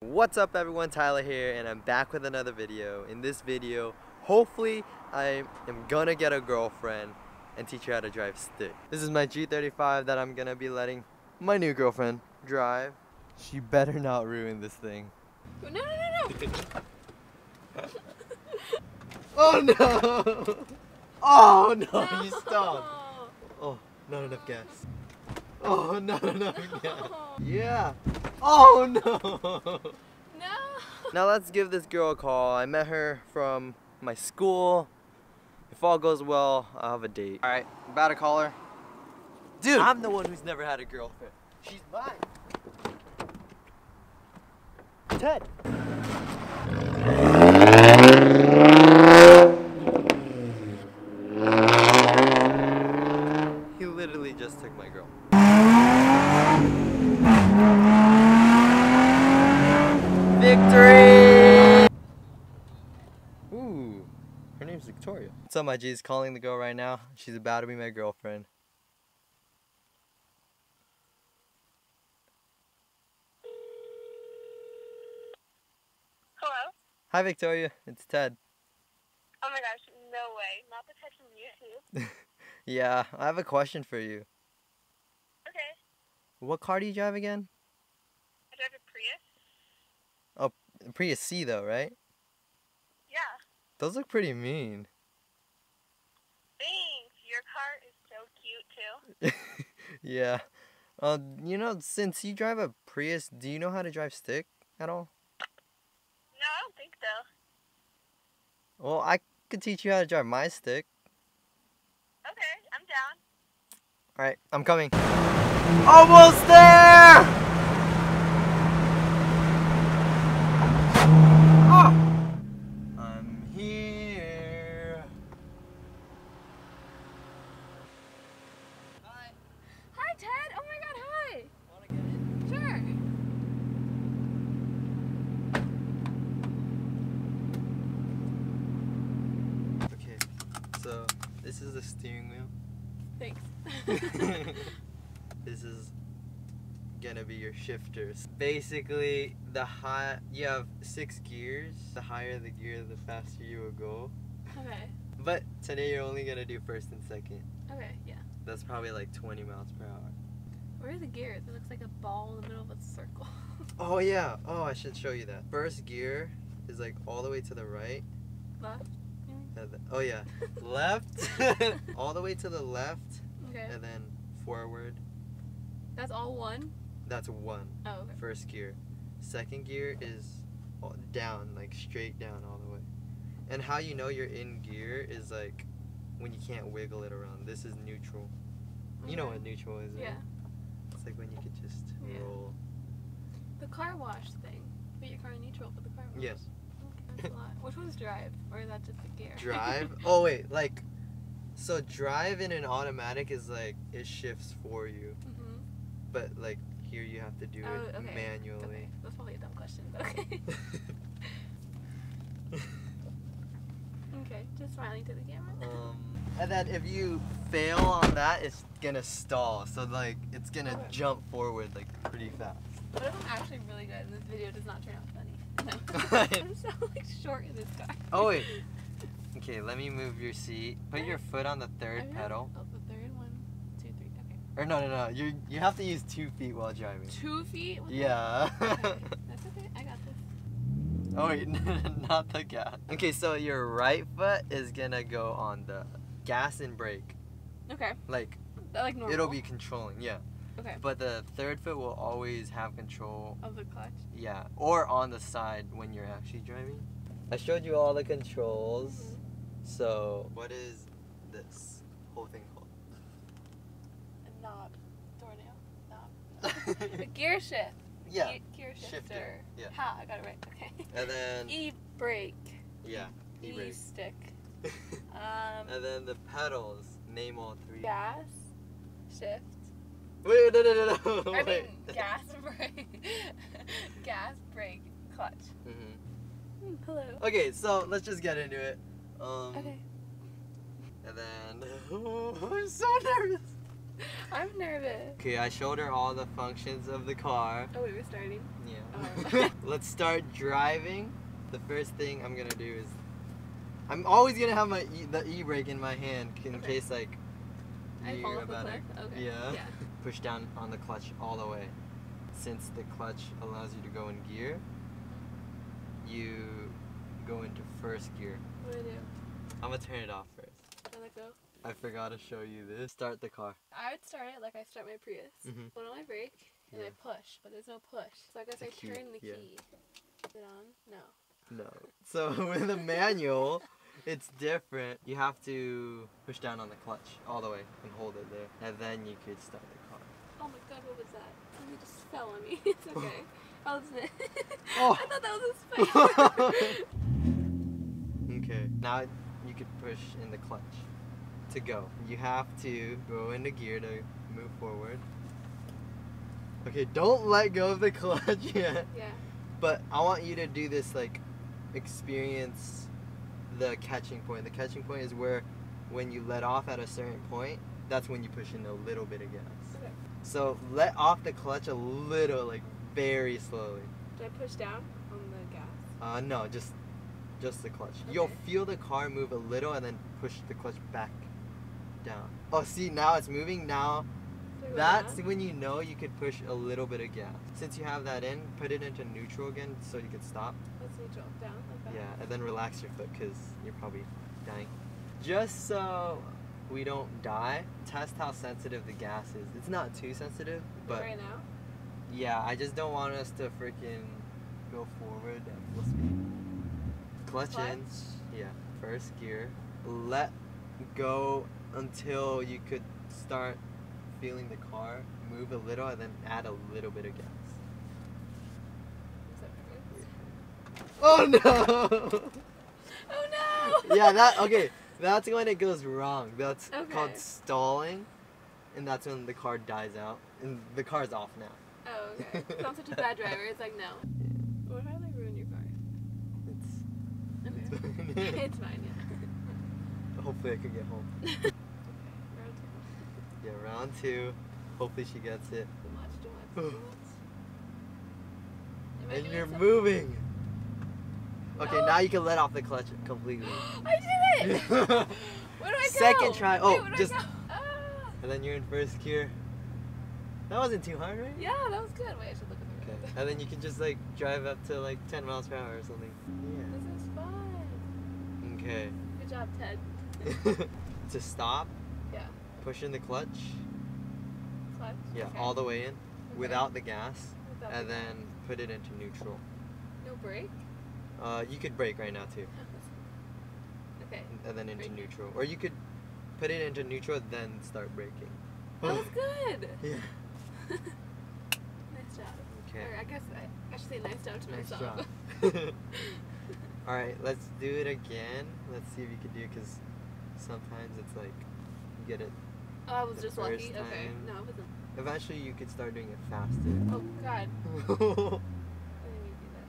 What's up everyone, Tyler here and I'm back with another video. In this video, hopefully I am gonna get a girlfriend and teach her how to drive stick. This is my G35 that I'm gonna be letting my new girlfriend drive. She better not ruin this thing. No, no, no, no. Oh no! Oh no, you stopped. Oh, not enough gas. Oh, not enough gas. Yeah. Oh no! No. Now let's give this girl a call. I met her from my school. If all goes well, I'll have a date. Alright, about to call her. Dude! I'm the one who's never had a girlfriend. She's mine. Ted! He literally just took my girl. Victory! Ooh, her name's Victoria. What's up, my G's? Calling the girl right now. She's about to be my girlfriend. Hello? Hi, Victoria. It's Ted. Oh my gosh, no way. Not the touch from YouTube. Yeah, I have a question for you. Okay. What car do you drive again? I drive a Prius. Prius C, though, right? Yeah. Those look pretty mean. Thanks. Your car is so cute too. yeah. Uh, you know, since you drive a Prius, do you know how to drive stick at all? No, I don't think so. Well, I could teach you how to drive my stick. Okay, I'm down. Alright, I'm coming. Almost there! Oh! I'm here. Hi. Hi, Ted. Oh my God, hi. Wanna get in? Sure. Okay, so this is the steering wheel. Thanks. this is gonna be your shifters. Basically, the high you have six gears. The higher the gear, the faster you will go. okay. But today you're only gonna do first and second. Okay. Yeah. That's probably like 20 miles per hour. Where are the gears? It looks like a ball in the middle of a circle. Oh yeah. Oh, I should show you that. First gear is like all the way to the right. Left. And th- oh yeah, left. all the way to the left, Okay. and then forward. That's all one. That's one. Oh. Okay. First gear. Second gear is down, like straight down all the way. And how you know you're in gear is like when you can't wiggle it around. This is neutral. You know what neutral is, right? Yeah. It's like when you could just Yeah. roll. The car wash thing. Put your car in neutral for the car wash. Yes. Okay, that's a lot. Which one's drive? Or is that just the gear? Drive. oh wait, like so drive in an automatic is like it shifts for you, Mhm. but like here you have to do Oh, it okay. manually. Okay. That's probably a dumb question. But okay. okay. Just smiling to the camera. Um, and then if you fail on that, it's gonna stall. So like it's gonna jump forward like pretty fast. What if I'm actually really good and this video does not turn out funny? I'm so like short in this car. Oh wait. Okay, let me move your seat. Put your foot on the third oh, I'm pedal. Oh, the third one, two, three. Okay. Or no, no, no. You you have to use two feet while driving. Two feet. Yeah. Okay. That's okay. I got this. oh wait, not the gas. Okay, so your right foot is gonna go on the gas and brake. Okay. Like That, like normal. it'll be controlling, yeah. Okay. But the third foot will always have control Of the clutch. Yeah, or on the side when you're actually driving. I showed you all the controls. Mhm. So, what is this whole thing called? A knob. Doornail. Knob. A gear shift. yeah, Ge- gear shifter. shifter, yeah. Ha! I got it right. Okay. and then E brake. yeah, E e-brake. stick. Um. and then the pedals. Name all three. gas. Shift. Wait, no, no, no, no. I mean, gas brake. gas brake clutch. hmm Mm, hello. Okay, so let's just get into it. Um, Okay. And then I'm so nervous. I'm nervous. Okay, I showed her all the functions of the car. Oh wait, we're starting. Yeah. Oh. Let's start driving. The first thing I'm gonna do is I'm always gonna have my e- the e-brake in my hand in Okay. case like I you're fall off the about to- cliff. Okay. Yeah. Yeah. Push down on the clutch all the way. Since the clutch allows you to go in gear, you go into first gear. What do I do? I'm gonna turn it off first. I let go. I forgot to show you this. Start the car. I would start it like I start my Prius. Mhm. Put on my brake and Yeah. I push, but there's no push. So I guess The I key, turn the yeah. key. Is it on? No. No. So with a manual, it's different. You have to push down on the clutch all the way and hold it there, and then you could start the car. Oh my god, what was that? Oh, Something just fell on me. It's okay. Oh, it's. Oh. I thought that was a spike. Okay. Now you could push in the clutch to go. You have to go into gear to move forward. Okay, don't let go of the clutch yet. yeah. But I want you to do this like experience the catching point. The catching point is where when you let off at a certain point, that's when you push in a little bit of gas. Okay. So let off the clutch a little, like very slowly. Do I push down on the gas? Uh, no, just just the clutch. You'll feel the car move a little and then push the clutch back down. Oh, see now it's moving. Now that's when you know you could push a little bit of gas. Since you have that in, put it into neutral again so you can stop. Let's neutral. Down like that. Yeah, and then relax your foot because you're probably dying. Just so we don't die, test how sensitive the gas is. It's not too sensitive, but right now? yeah, I just don't want us to freaking go forward at full speed. Clutch, in, yeah, first gear. Let go until you could start feeling the car move a little and then add a little bit of gas. Oh no! Oh no! yeah, that okay. That's when it goes wrong. That's Okay. called stalling, and that's when the car dies out, and the car's off now. Oh, okay. So I'm such a bad driver. It's like, no. What if I like ruin your car? It's, Okay. it's fine. it's fine, yeah. Hopefully, I can get home. okay. Round two. Yeah, round two. Hopefully, she gets it. Too much, too much, too much. And you're some- moving. Okay, now you can let off the clutch completely. I did it! Where do I go? Second try- oh, Wait, where do I just- Ah. and then you're in first gear. That wasn't too hard, right? Yeah, that was good. Wait, I should look at the Okay. road. And then you can just like drive up to like 10 miles per hour or something. This is fun. Yeah. Okay. Good job, Ted. to stop, Yeah. push in the clutch. Clutch. Yeah, okay. all the way in Okay. without the gas, Without and the- then put it into neutral. No brake? Uh, you could brake right now too, okay. and then into Brake. neutral, or you could put it into neutral then start braking. That was good. yeah. nice job. Okay. Or I guess I, I should say nice job to Nice myself. job. All right, let's do it again. Let's see if you can do it, because sometimes it's like you get it. oh, I was just lucky. first Okay. No, it wasn't. Eventually, you could start doing it faster. Oh God. I didn't mean to do that.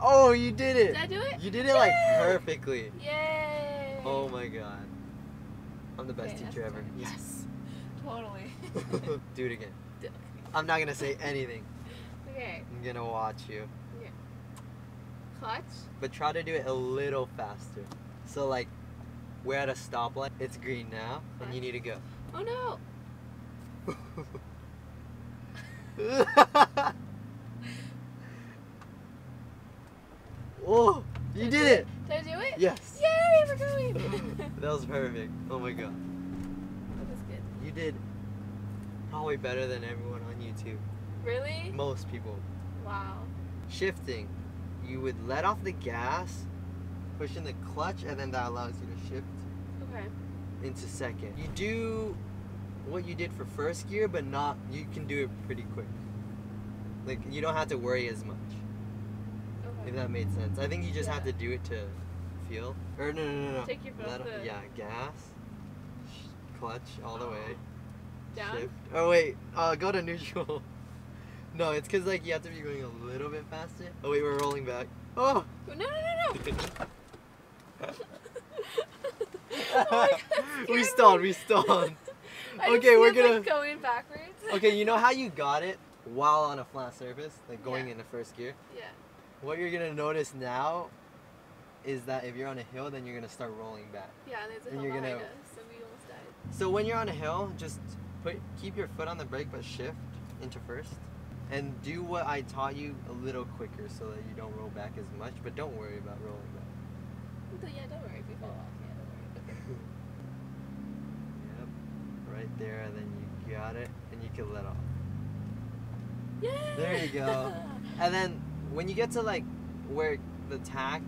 Oh, you did it! Did I do it? You did it like perfectly. Yay! Oh my god. I'm the best Okay, teacher ever. Yes. Totally. do it again. Do- I'm not gonna say anything. okay. I'm gonna watch you. Yeah. Clutch. But try to do it a little faster. So like we're at a stoplight. It's green now, and you need to go. Oh no. oh, you did it! Did I do it? Yes. Yay, we're going. that was perfect. Oh my god. that was good. You did probably better than everyone on YouTube. Really? Most people. Wow. Shifting. You would let off the gas, push in the clutch, and then that allows you to shift Okay. into second. You do what you did for first gear, but not, you can do it pretty quick. Like, you don't have to worry as much. If that made sense. I think you just have to do it to feel. Or, no, no, no, no. Take your foot Let off off- the- Yeah, gas, clutch all the way. Down. Shift. Oh, wait, uh, go to neutral. no, it's because, like, you have to be going a little bit faster. Oh, wait, we're rolling back. Oh! No, no, no, no. Oh God, we stalled. We stalled. Okay, we're gonna- going backwards. Okay, you know how you got it while on a flat surface, like going Yeah. into first gear. Yeah. What you're gonna notice now is that if you're on a hill, then you're gonna start rolling back. Yeah, there's a And hill you're behind gonna- us, so we almost died. So when you're on a hill, just put keep your foot on the brake, but shift into first, and do what I taught you a little quicker, so that you don't roll back as much. But don't worry about rolling back. So, yeah, don't worry if we fall off. Yeah, don't worry. Yep, right there, and then you got it, and you can let off. Yeah. There you go. And then when you get to like where the tach,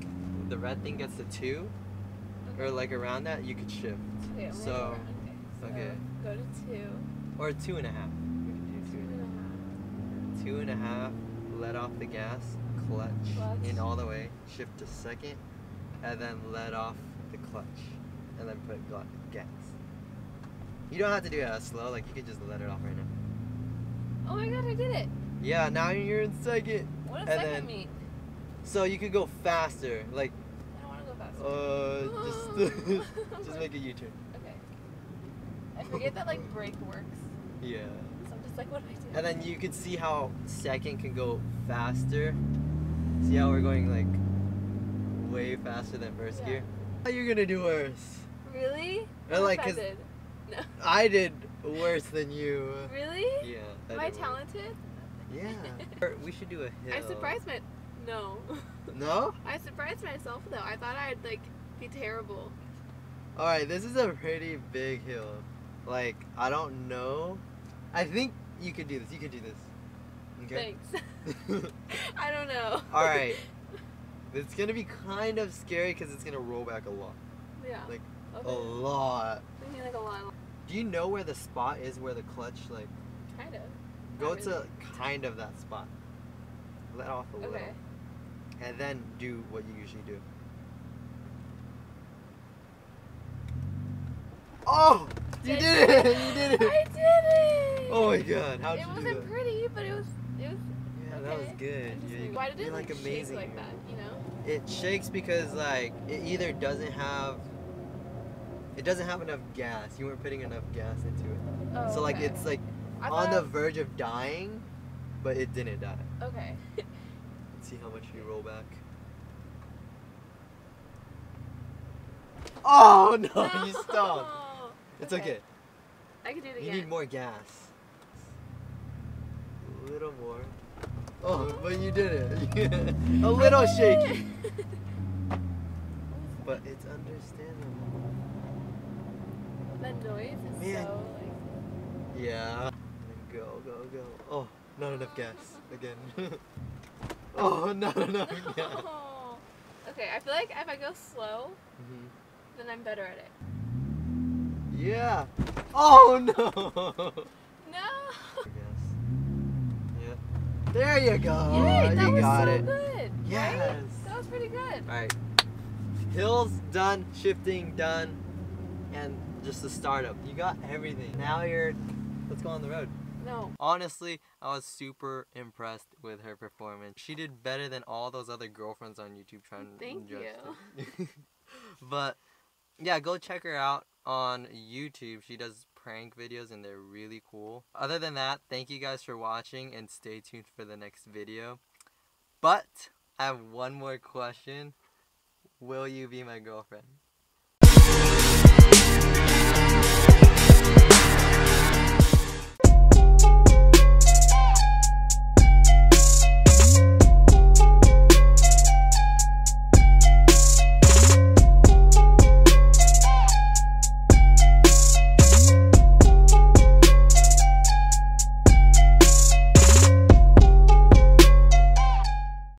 the red thing gets to two, or like around that, you could shift. Okay, I'm gonna go So, around. okay. okay. Go to two. or two and a half. We could do two and a half. Two and a half. Let off the gas, clutch, Clutch. in all the way. Shift to second, and then let off the clutch, and then put gas. You don't have to do it as slow. Like you could just let it off right now. Oh my god, I did it. Yeah, now you're in second. What does And second then- mean? So you could go faster. Like I don't want to go faster. uh, just just make a U-turn. Okay. I forget that like brake works. Yeah. So I'm just like, what do I do? And then you can see how second can go faster. See how we're going like way faster than first Yeah. gear? How you gonna do worse? Really? Or, like, I 'cause- did. No. I did worse than you. Really? Yeah. I Am I talented? worse. Talented? Yeah. Or we should do a hill. I surprised my. No. No? I surprised myself though. I thought I'd like be terrible. Alright, this is a pretty big hill. Like, I don't know. I think you could do this. You could do this. Okay? Thanks. I don't know. Alright. It's gonna be kind of scary because it's gonna roll back a lot. yeah. like, okay. A lot. I mean, like a lot. Do you know where the spot is where the clutch like Kind of. Go to kind of that spot. Let off a little. And then do what you usually do. Oh! You Did did it! You did it! I did it. Oh my god, how did it you do It wasn't pretty, but it was. It was. Yeah, that was good. Yeah, you- Why did it like like, amazing shake like that? You know. It shakes because like it either doesn't have it doesn't have enough gas. You weren't putting enough gas into it. Oh, so like okay. it's like I on the verge of dying, but it didn't die. Okay. Let's see how much you roll back. Oh no, you stopped. It's okay. I can do it again. You need more gas. A little more. Oh, but you did it. A little shaky. But it's understandable. that noise is Man. so like. Yeah. Go, go, go. Oh, not enough gas. Again. oh, not enough gas. Oh. Okay, I feel like if I go slow, Mhm. then I'm better at it. Yeah. Oh no. No. Yeah. There you go. Yay, that you was got so it. good. Yes. Right? That was pretty good. Alright. Hills done, shifting done, and just the startup. You got everything. Now you're let's go on the road. No. Honestly, I was super impressed with her performance. She did better than all those other girlfriends on YouTube trying Thank to judge it. but yeah, go check her out on YouTube. She does prank videos and they're really cool. Other than that, thank you guys for watching and stay tuned for the next video. But I have one more question. Will you be my girlfriend?